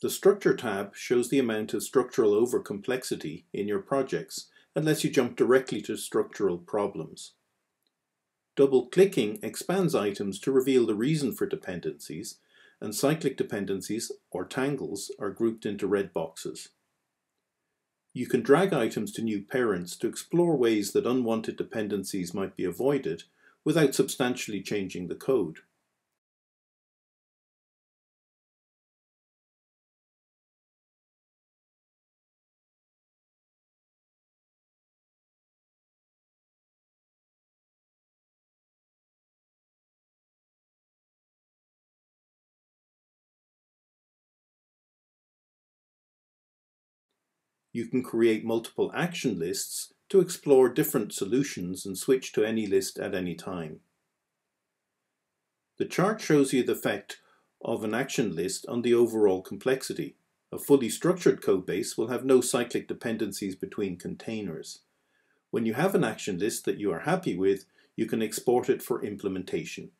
The Structure tab shows the amount of structural overcomplexity in your projects and lets you jump directly to structural problems. Double-clicking expands items to reveal the reason for dependencies, and cyclic dependencies, or tangles, are grouped into red boxes. You can drag items to new parents to explore ways that unwanted dependencies might be avoided without substantially changing the code. You can create multiple action lists to explore different solutions and switch to any list at any time. The chart shows you the effect of an action list on the overall complexity. A fully structured code base will have no cyclic dependencies between containers. When you have an action list that you are happy with, you can export it for implementation.